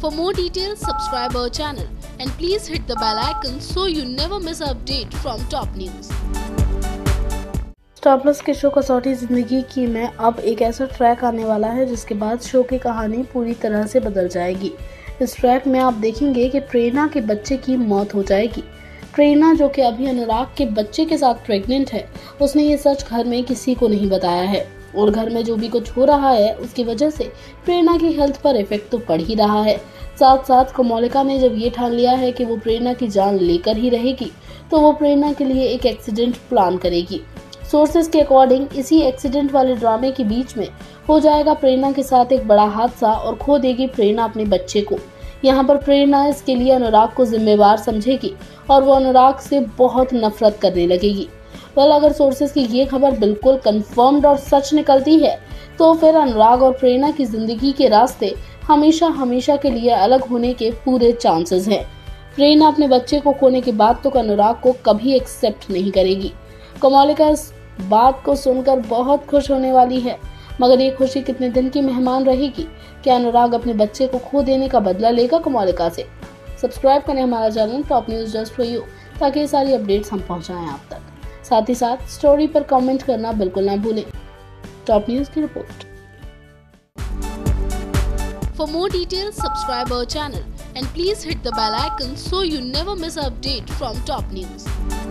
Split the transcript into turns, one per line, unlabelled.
For more details, subscribe our channel and please hit the bell icon so you never miss an update from top news.
Star Plus के show Kasauti Zindagi की में अब एक ऐसा track आने वाला है जिसके बाद शो की कहानी पूरी तरह से बदल जाएगी इस ट्रैक में आप देखेंगे कि प्रेरणा के बच्चे की मौत हो जाएगी प्रेरणा जो कि अभी अनुराग के बच्चे के साथ प्रेग्नेंट है उसने ये सच घर में किसी को नहीं बताया है और घर में जो भी कुछ हो रहा है, उसकी वजह से प्रेरणा की हेल्थ पर इफ़ेक्ट तो पड़ ही रहा है। साथ साथ कोमोलिका ने जब ये ठान लिया है कि वो प्रेरणा की जान लेकर ही रहेगी तो वो प्रेरणा के लिए एक एक्सीडेंट प्लान करेगी। सोर्सेज के अकॉर्डिंग इसी एक्सीडेंट वाले ड्रामे के बीच में हो जाएगा प्रेरणा के साथ एक बड़ा हादसा और खो देगी प्रेरणा अपने बच्चे को। यहाँ पर प्रेरणा इसके लिए अनुराग को जिम्मेवार समझेगी और वो अनुराग से बहुत नफरत करने लगेगी। वेल अगर सोर्सेज की ये खबर बिल्कुल कंफर्म्ड और सच निकलती है तो फिर अनुराग और प्रेरणा की ज़िंदगी के रास्ते हमेशा हमेशा के लिए अलग होने के पूरे चांसेस हैं। प्रेरणा अपने बच्चे को खोने के बाद तो अनुराग को कभी एक्सेप्ट नहीं करेगी। कमौलिका इस बात को सुनकर बहुत खुश होने वाली है। मगर ये खुशी कितने दिन की मेहमान रहेगी क्या अनुराग अपने बच्चे को खो देने का बदला लेगा कमौलिका से। सब्सक्राइब करें हमारा channel top news just for you ताकि ये सारी अपडेट्स हम पहुंचाएँ आप तक। साथ ही साथ स्टोरी पर कमेंट करना बिल्कुल ना भूलें। टॉप न्यूज़ की report
for more detail subscribe our channel and please hit the bell icon so you never miss update from top news